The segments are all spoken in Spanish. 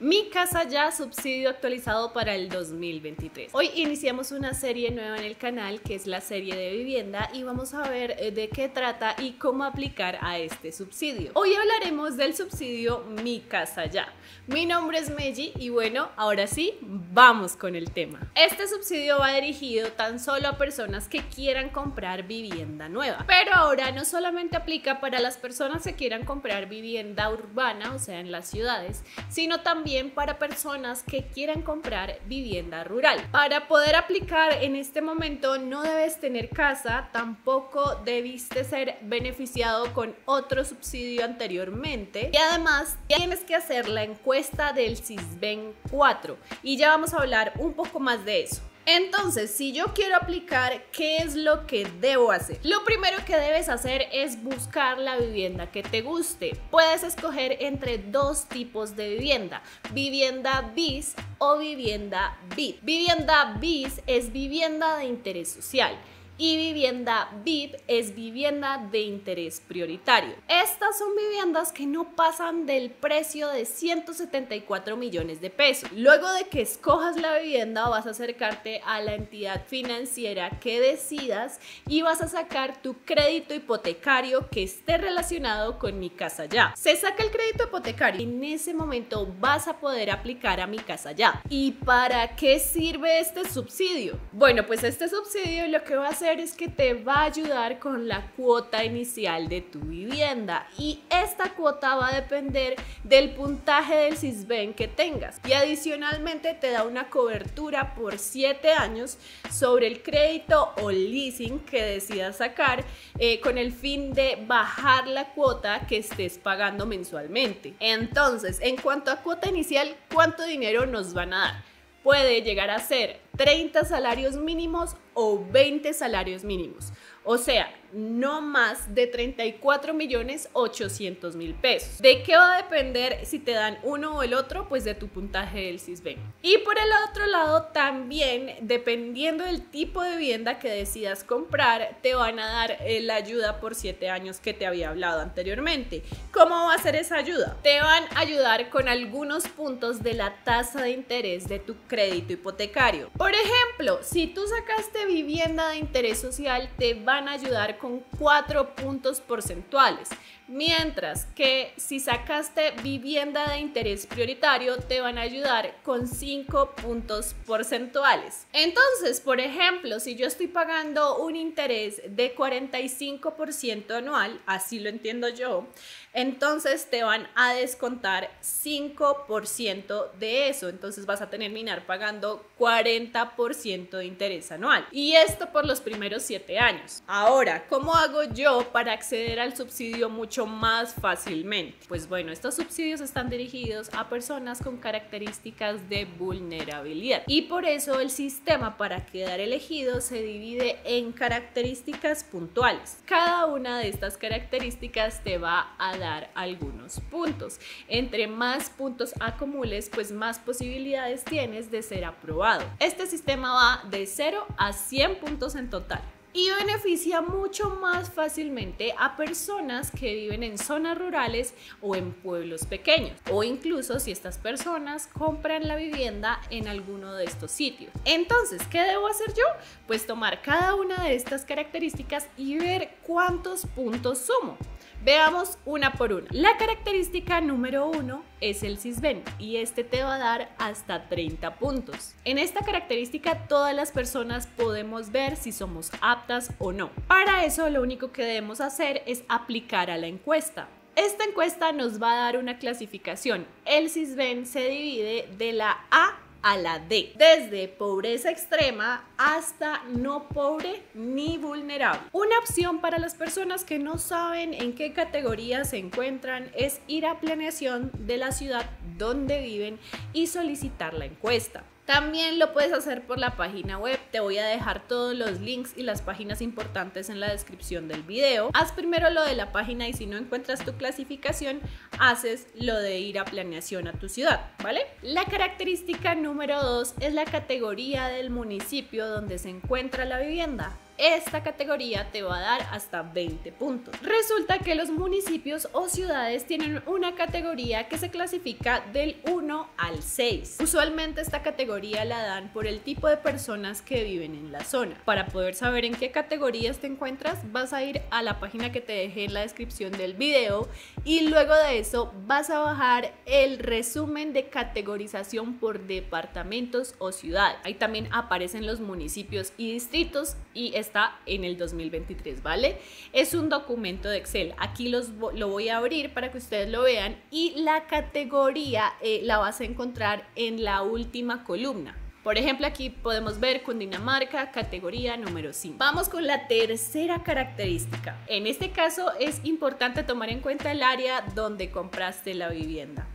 Mi casa ya subsidio actualizado para el 2023. Hoy iniciamos una serie nueva en el canal que es la serie de vivienda y vamos a ver eh, de qué trata y cómo aplicar a este subsidio. Hoy hablaremos del subsidio Mi casa ya. Mi nombre es Meji y bueno, ahora sí, vamos con el tema. Este subsidio va dirigido tan solo a personas que quieran comprar vivienda nueva, pero ahora no solamente aplica para las personas que quieran comprar vivienda urbana, o sea, en las ciudades, sino también para personas que quieran comprar vivienda rural. Para poder aplicar en este momento no debes tener casa, tampoco debiste ser beneficiado con otro subsidio anteriormente y además tienes que hacer la encuesta del CISBEN 4 y ya vamos a hablar un poco más de eso. Entonces, si yo quiero aplicar, ¿qué es lo que debo hacer? Lo primero que debes hacer es buscar la vivienda que te guste. Puedes escoger entre dos tipos de vivienda, vivienda BIS o vivienda BIT. Vivienda BIS es vivienda de interés social y vivienda VIP es vivienda de interés prioritario. Estas son viviendas que no pasan del precio de 174 millones de pesos. Luego de que escojas la vivienda vas a acercarte a la entidad financiera que decidas y vas a sacar tu crédito hipotecario que esté relacionado con mi casa ya. Se saca el crédito hipotecario. En ese momento vas a poder aplicar a mi casa ya. ¿Y para qué sirve este subsidio? Bueno, pues este subsidio lo que va a hacer es que te va a ayudar con la cuota inicial de tu vivienda y esta cuota va a depender del puntaje del CISBEN que tengas y adicionalmente te da una cobertura por 7 años sobre el crédito o leasing que decidas sacar eh, con el fin de bajar la cuota que estés pagando mensualmente. Entonces, en cuanto a cuota inicial, ¿cuánto dinero nos van a dar? Puede llegar a ser 30 salarios mínimos o 20 salarios mínimos. O sea, no más de 34 millones 800 mil pesos. ¿De qué va a depender si te dan uno o el otro? Pues de tu puntaje del CISBEN. Y por el otro lado, también dependiendo del tipo de vivienda que decidas comprar, te van a dar eh, la ayuda por 7 años que te había hablado anteriormente. ¿Cómo va a ser esa ayuda? Te van a ayudar con algunos puntos de la tasa de interés de tu crédito hipotecario. Ejemplo, si tú sacaste vivienda de interés social, te van a ayudar con 4 puntos porcentuales. Mientras que si sacaste vivienda de interés prioritario, te van a ayudar con 5 puntos porcentuales. Entonces, por ejemplo, si yo estoy pagando un interés de 45% anual, así lo entiendo yo, entonces te van a descontar 5% de eso. Entonces vas a terminar pagando 40% de interés anual. Y esto por los primeros 7 años. Ahora, ¿cómo hago yo para acceder al subsidio mucho más fácilmente. Pues bueno, estos subsidios están dirigidos a personas con características de vulnerabilidad y por eso el sistema para quedar elegido se divide en características puntuales. Cada una de estas características te va a dar algunos puntos. Entre más puntos acumules, pues más posibilidades tienes de ser aprobado. Este sistema va de 0 a 100 puntos en total y beneficia mucho más fácilmente a personas que viven en zonas rurales o en pueblos pequeños o incluso si estas personas compran la vivienda en alguno de estos sitios. Entonces, ¿qué debo hacer yo? Pues tomar cada una de estas características y ver cuántos puntos sumo. Veamos una por una. La característica número uno es el CISBEN y este te va a dar hasta 30 puntos. En esta característica todas las personas podemos ver si somos aptas o no. Para eso lo único que debemos hacer es aplicar a la encuesta. Esta encuesta nos va a dar una clasificación. El CISBEN se divide de la A a la D, desde pobreza extrema hasta no pobre ni vulnerable. Una opción para las personas que no saben en qué categoría se encuentran es ir a planeación de la ciudad donde viven y solicitar la encuesta. También lo puedes hacer por la página web. Te voy a dejar todos los links y las páginas importantes en la descripción del video. Haz primero lo de la página y si no encuentras tu clasificación, haces lo de ir a planeación a tu ciudad, ¿vale? La característica número 2 es la categoría del municipio donde se encuentra la vivienda. Esta categoría te va a dar hasta 20 puntos. Resulta que los municipios o ciudades tienen una categoría que se clasifica del 1 al 6. Usualmente esta categoría la dan por el tipo de personas que viven en la zona. Para poder saber en qué categorías te encuentras, vas a ir a la página que te dejé en la descripción del video y luego de eso vas a bajar el resumen de categorización por departamentos o ciudades. Ahí también aparecen los municipios y distritos y está en el 2023, ¿vale? Es un documento de Excel. Aquí los, lo voy a abrir para que ustedes lo vean y la categoría eh, la vas a encontrar en la última columna. Por ejemplo, aquí podemos ver Cundinamarca, categoría número 5. Vamos con la tercera característica. En este caso es importante tomar en cuenta el área donde compraste la vivienda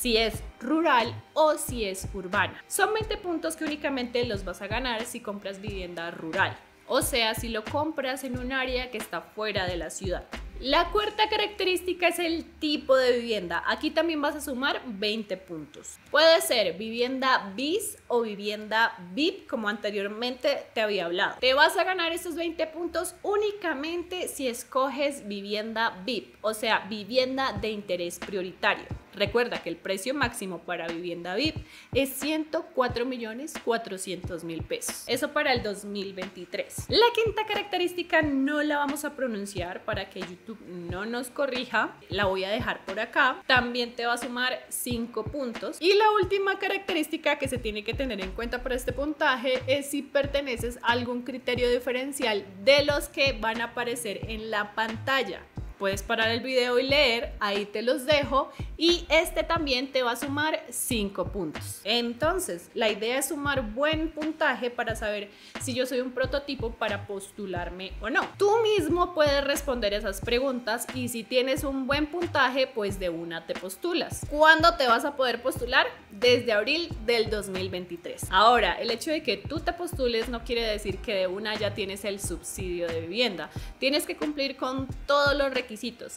si es rural o si es urbana. Son 20 puntos que únicamente los vas a ganar si compras vivienda rural, o sea, si lo compras en un área que está fuera de la ciudad. La cuarta característica es el tipo de vivienda. Aquí también vas a sumar 20 puntos. Puede ser vivienda bis o vivienda VIP, como anteriormente te había hablado. Te vas a ganar esos 20 puntos únicamente si escoges vivienda VIP, o sea, vivienda de interés prioritario. Recuerda que el precio máximo para vivienda VIP es 104 millones 400 mil pesos. Eso para el 2023. La quinta característica no la vamos a pronunciar para que YouTube no nos corrija. La voy a dejar por acá. También te va a sumar 5 puntos. Y la última característica que se tiene que tener en cuenta para este puntaje es si perteneces a algún criterio diferencial de los que van a aparecer en la pantalla puedes parar el video y leer, ahí te los dejo y este también te va a sumar 5 puntos. Entonces, la idea es sumar buen puntaje para saber si yo soy un prototipo para postularme o no. Tú mismo puedes responder esas preguntas y si tienes un buen puntaje, pues de una te postulas. ¿Cuándo te vas a poder postular? Desde abril del 2023. Ahora, el hecho de que tú te postules no quiere decir que de una ya tienes el subsidio de vivienda. Tienes que cumplir con todos los requisitos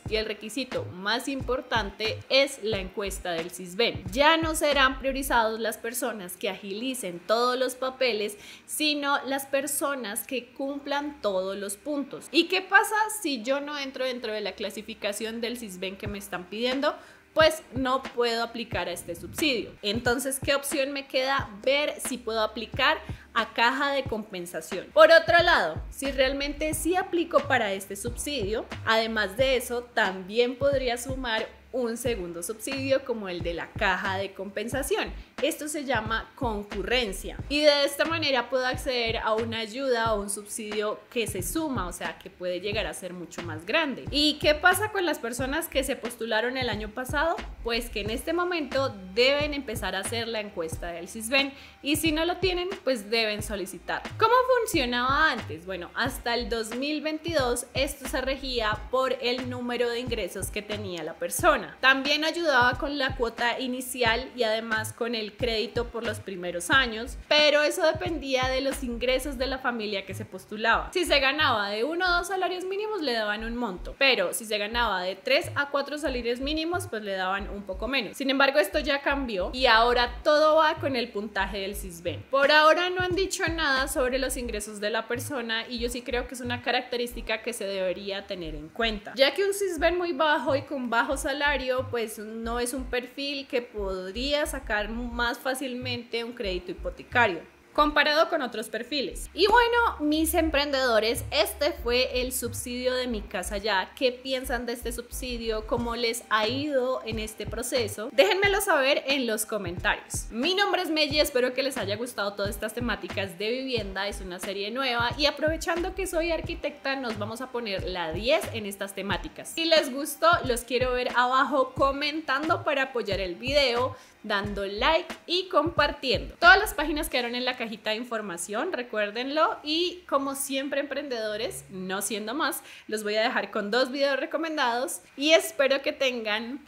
y el requisito más importante es la encuesta del CISBEN. Ya no serán priorizados las personas que agilicen todos los papeles, sino las personas que cumplan todos los puntos. ¿Y qué pasa si yo no entro dentro de la clasificación del CISBEN que me están pidiendo? pues no puedo aplicar a este subsidio. Entonces, ¿qué opción me queda? Ver si puedo aplicar a caja de compensación. Por otro lado, si realmente sí aplico para este subsidio, además de eso, también podría sumar un segundo subsidio como el de la caja de compensación. Esto se llama concurrencia y de esta manera puedo acceder a una ayuda o un subsidio que se suma, o sea, que puede llegar a ser mucho más grande. ¿Y qué pasa con las personas que se postularon el año pasado? Pues que en este momento deben empezar a hacer la encuesta del CISBEN y si no lo tienen, pues deben solicitar. ¿Cómo funcionaba antes? Bueno, hasta el 2022 esto se regía por el número de ingresos que tenía la persona. También ayudaba con la cuota inicial y además con el crédito por los primeros años, pero eso dependía de los ingresos de la familia que se postulaba. Si se ganaba de uno o dos salarios mínimos, le daban un monto, pero si se ganaba de tres a cuatro salarios mínimos, pues le daban un poco menos. Sin embargo, esto ya cambió y ahora todo va con el puntaje del CISBEN. Por ahora no han dicho nada sobre los ingresos de la persona y yo sí creo que es una característica que se debería tener en cuenta, ya que un CISBEN muy bajo y con bajo salario pues no es un perfil que podría sacar más fácilmente un crédito hipotecario comparado con otros perfiles. Y bueno, mis emprendedores, este fue el subsidio de mi casa ya. ¿Qué piensan de este subsidio? ¿Cómo les ha ido en este proceso? Déjenmelo saber en los comentarios. Mi nombre es Melly, espero que les haya gustado todas estas temáticas de vivienda. Es una serie nueva y aprovechando que soy arquitecta, nos vamos a poner la 10 en estas temáticas. Si les gustó, los quiero ver abajo comentando para apoyar el video dando like y compartiendo. Todas las páginas quedaron en la cajita de información, recuérdenlo. Y como siempre, emprendedores, no siendo más, los voy a dejar con dos videos recomendados y espero que tengan un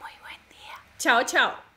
muy buen día. Chao, chao.